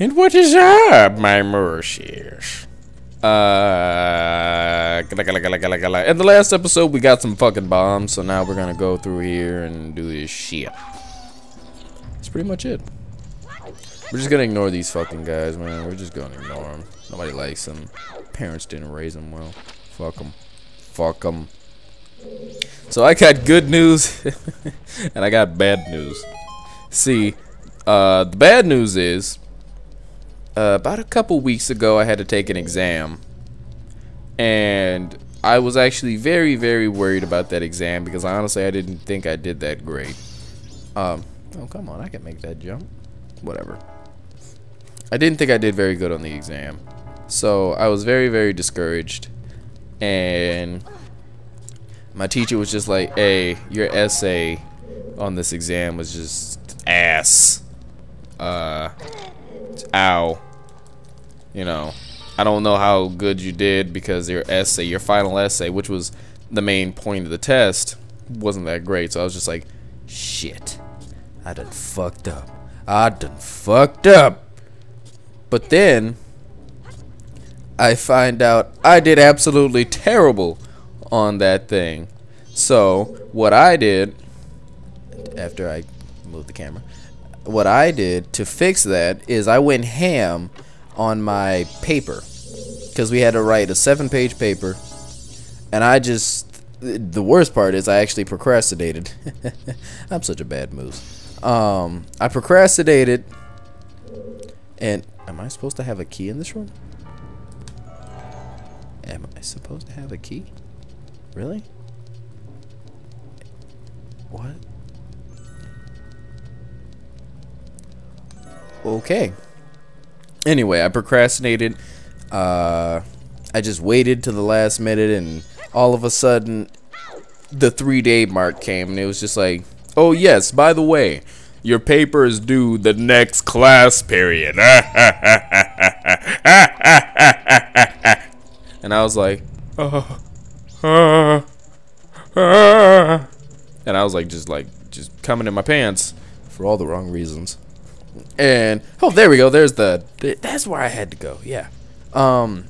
And what is up, my mercies? Uh, in the last episode, we got some fucking bombs, so now we're gonna go through here and do this shit. That's pretty much it. We're just gonna ignore these fucking guys, man. We're just gonna ignore them. Nobody likes them. Parents didn't raise them well. Fuck them. Fuck them. So I got good news, and I got bad news. See, uh, the bad news is uh, about a couple weeks ago, I had to take an exam. And I was actually very, very worried about that exam because honestly, I didn't think I did that great. Um, oh, come on, I can make that jump. Whatever. I didn't think I did very good on the exam. So I was very, very discouraged. And my teacher was just like, hey, your essay on this exam was just ass. Uh, ow you know, I don't know how good you did because your essay, your final essay, which was the main point of the test, wasn't that great. So I was just like, shit, I done fucked up. I done fucked up. But then I find out I did absolutely terrible on that thing. So what I did after I moved the camera, what I did to fix that is I went ham on my paper because we had to write a seven page paper and I just the worst part is I actually procrastinated. I'm such a bad moose. Um, I procrastinated and am I supposed to have a key in this room? Am I supposed to have a key? Really? What? Okay Anyway, I procrastinated. Uh, I just waited to the last minute, and all of a sudden, the three day mark came, and it was just like, oh, yes, by the way, your paper is due the next class period. and I was like, uh, uh, uh, and I was like, just like, just coming in my pants for all the wrong reasons. And oh, there we go. There's the. That's where I had to go. Yeah. Um.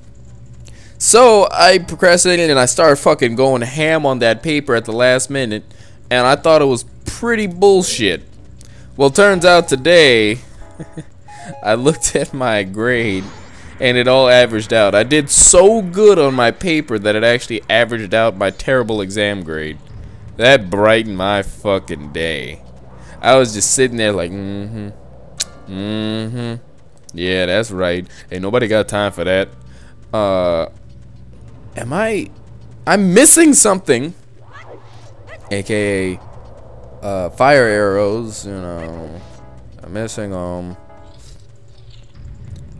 So I procrastinated and I started fucking going ham on that paper at the last minute, and I thought it was pretty bullshit. Well, turns out today, I looked at my grade, and it all averaged out. I did so good on my paper that it actually averaged out my terrible exam grade. That brightened my fucking day. I was just sitting there like, mm-hmm. Mm-hmm. Yeah, that's right. Ain't nobody got time for that. Uh, am I? I'm missing something. AKA, uh, fire arrows. You know, I'm missing them.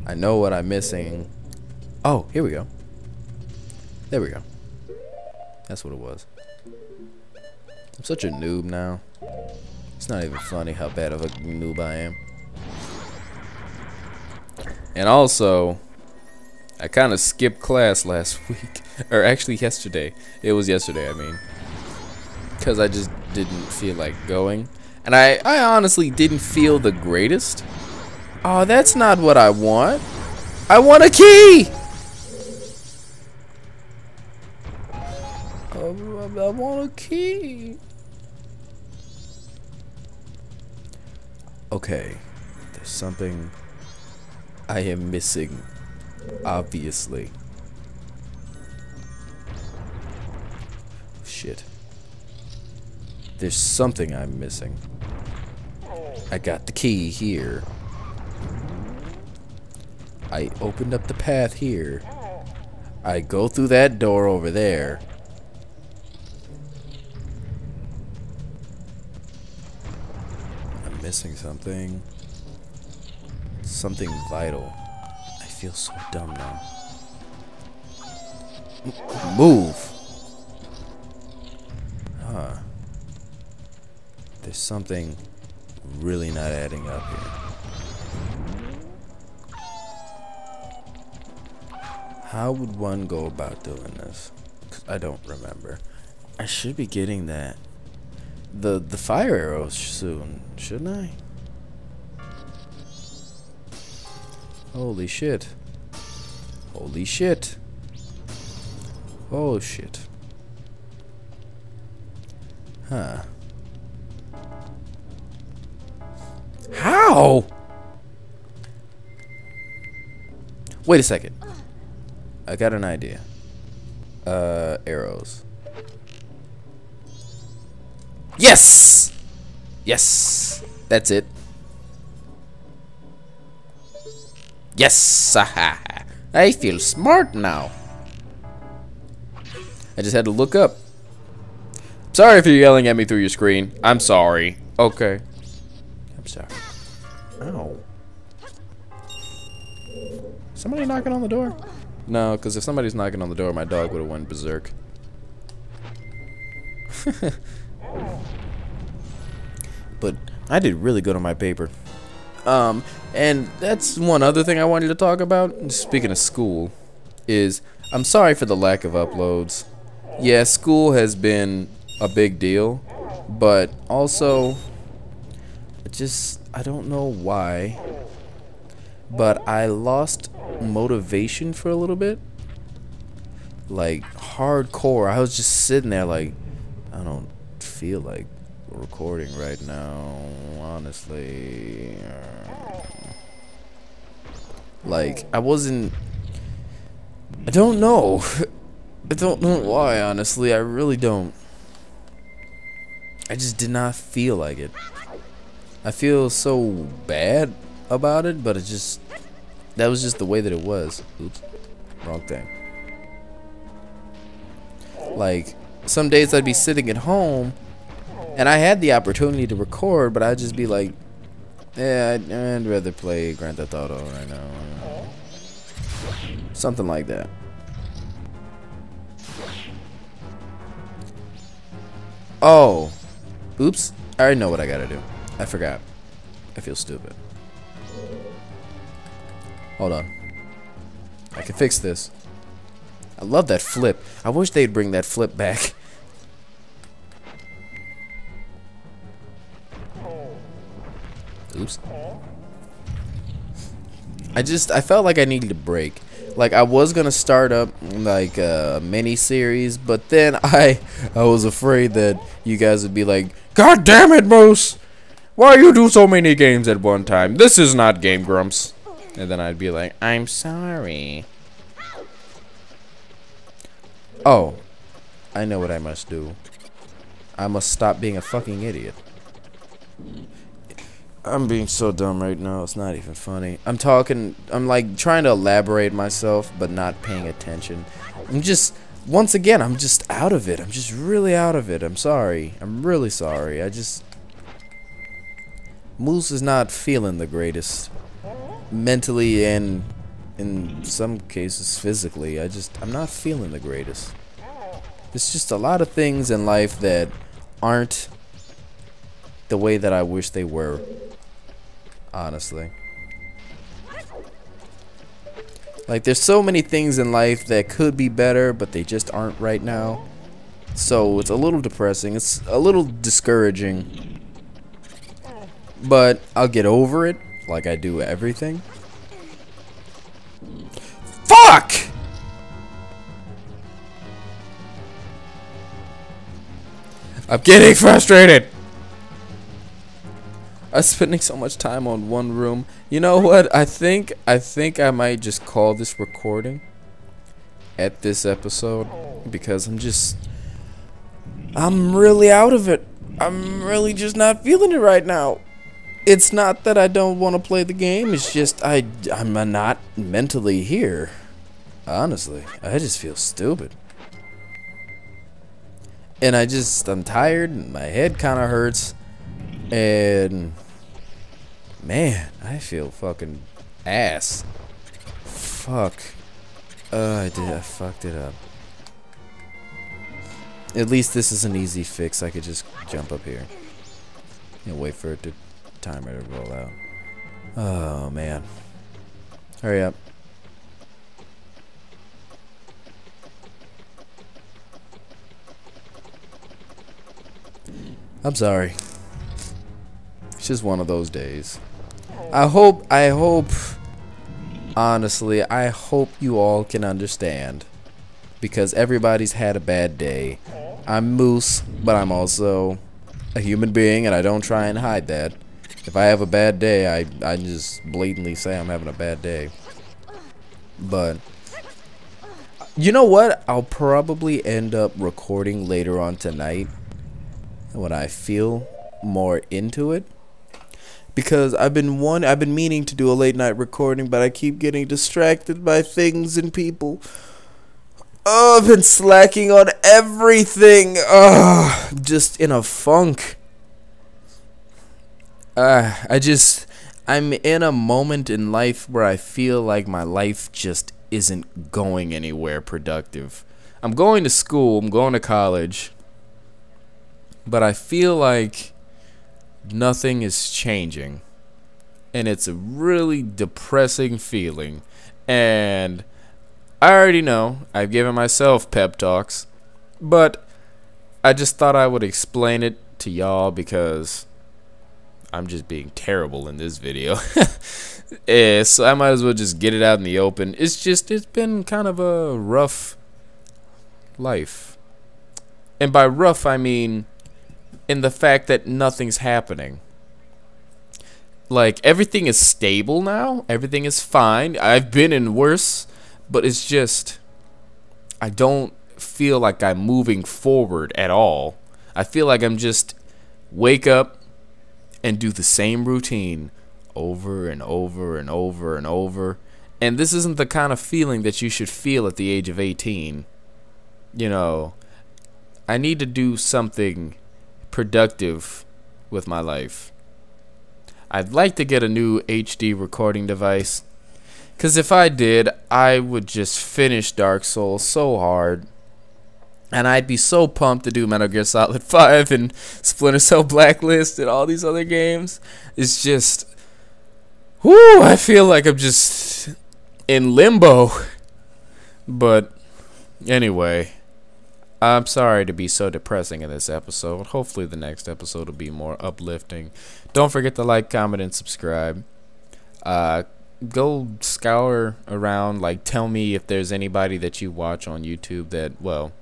I know what I'm missing. Oh, here we go. There we go. That's what it was. I'm such a noob now. It's not even funny how bad of a noob I am. And also, I kind of skipped class last week. Or actually yesterday. It was yesterday, I mean. Because I just didn't feel like going. And I, I honestly didn't feel the greatest. Oh, that's not what I want. I want a key! I want a key. Okay. There's something I am missing, obviously. Shit. There's something I'm missing. I got the key here. I opened up the path here. I go through that door over there. I'm missing something something vital. I feel so dumb now. Move! Huh. There's something really not adding up here. How would one go about doing this? Cause I don't remember. I should be getting that. The the fire arrows soon, shouldn't I? Holy shit. Holy shit. Oh shit. Huh. How? Wait a second. I got an idea. Uh, arrows. Yes! Yes! That's it. Yes! I feel smart now. I just had to look up. Sorry if you're yelling at me through your screen. I'm sorry. Okay. I'm sorry. Ow. Somebody knocking on the door? No, because if somebody's knocking on the door, my dog would have went berserk. but I did really good on my paper. Um, and that's one other thing I wanted to talk about. Speaking of school, is I'm sorry for the lack of uploads. Yeah, school has been a big deal, but also, just I don't know why, but I lost motivation for a little bit. Like hardcore, I was just sitting there like I don't feel like recording right now, honestly. Uh, like, I wasn't... I don't know. I don't know why, honestly. I really don't. I just did not feel like it. I feel so bad about it, but it just... That was just the way that it was. Oops. Wrong thing. Like, some days I'd be sitting at home and I had the opportunity to record, but I'd just be like, yeah, I'd, I'd rather play Grand Theft Auto right now. Something like that. Oh. Oops. I already know what I gotta do. I forgot. I feel stupid. Hold on. I can fix this. I love that flip. I wish they'd bring that flip back. I just, I felt like I needed a break. Like, I was to start up, like, a mini-series, but then I, I was afraid that you guys would be like, God damn it, Moose! Why you do so many games at one time? This is not Game Grumps. And then I'd be like, I'm sorry. Oh, I know what I must do. I must stop being a fucking idiot. I'm being so dumb right now. It's not even funny. I'm talking. I'm like trying to elaborate myself, but not paying attention. I'm just. Once again, I'm just out of it. I'm just really out of it. I'm sorry. I'm really sorry. I just. Moose is not feeling the greatest. Mentally and in some cases physically. I just. I'm not feeling the greatest. There's just a lot of things in life that aren't the way that I wish they were honestly. Like, there's so many things in life that could be better, but they just aren't right now. So, it's a little depressing. It's a little discouraging. But I'll get over it, like I do everything. Fuck! I'm getting frustrated! I'm spending so much time on one room. You know what? I think I think I might just call this recording at this episode because I'm just I'm really out of it. I'm really just not feeling it right now. It's not that I don't want to play the game. It's just I I'm not mentally here. Honestly, I just feel stupid. And I just I'm tired and my head kind of hurts and man, I feel fucking ass. Fuck. Uh, I did. I fucked it up. At least this is an easy fix. I could just jump up here and wait for it to timer to roll out. Oh man. Hurry up. I'm sorry. Just one of those days. I hope, I hope honestly, I hope you all can understand. Because everybody's had a bad day. I'm Moose, but I'm also a human being, and I don't try and hide that. If I have a bad day, I, I just blatantly say I'm having a bad day. But, you know what? I'll probably end up recording later on tonight when I feel more into it because I've been one I've been meaning to do a late night recording, but I keep getting distracted by things and people. Oh, I've been slacking on everything. Oh, just in a funk. Uh, I just I'm in a moment in life where I feel like my life just isn't going anywhere productive. I'm going to school, I'm going to college, but I feel like nothing is changing. And it's a really depressing feeling. And I already know I've given myself pep talks, but I just thought I would explain it to y'all because I'm just being terrible in this video. yeah, so I might as well just get it out in the open. It's just, it's been kind of a rough life. And by rough, I mean in the fact that nothing's happening. Like, everything is stable now. Everything is fine. I've been in worse, but it's just. I don't feel like I'm moving forward at all. I feel like I'm just wake up and do the same routine over and over and over and over. And this isn't the kind of feeling that you should feel at the age of 18. You know, I need to do something productive with my life. I'd like to get a new HD recording device. Because if I did, I would just finish Dark Souls so hard. And I'd be so pumped to do Metal Gear Solid 5 and Splinter Cell Blacklist and all these other games. It's just. Whoo! I feel like I'm just in limbo. But anyway. I'm sorry to be so depressing in this episode. Hopefully the next episode will be more uplifting. Don't forget to like, comment, and subscribe. Uh, go scour around. Like, tell me if there's anybody that you watch on YouTube that, well,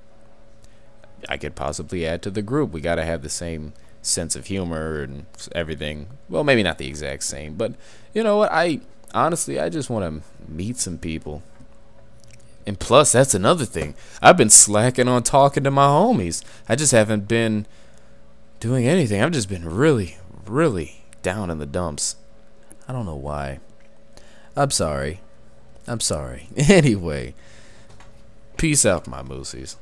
I could possibly add to the group. We gotta have the same sense of humor and everything. Well, maybe not the exact same, but you know what? I honestly, I just want to meet some people. And plus, that's another thing. I've been slacking on talking to my homies. I just haven't been doing anything. I've just been really, really down in the dumps. I don't know why. I'm sorry. I'm sorry. Anyway, peace out, my moosies.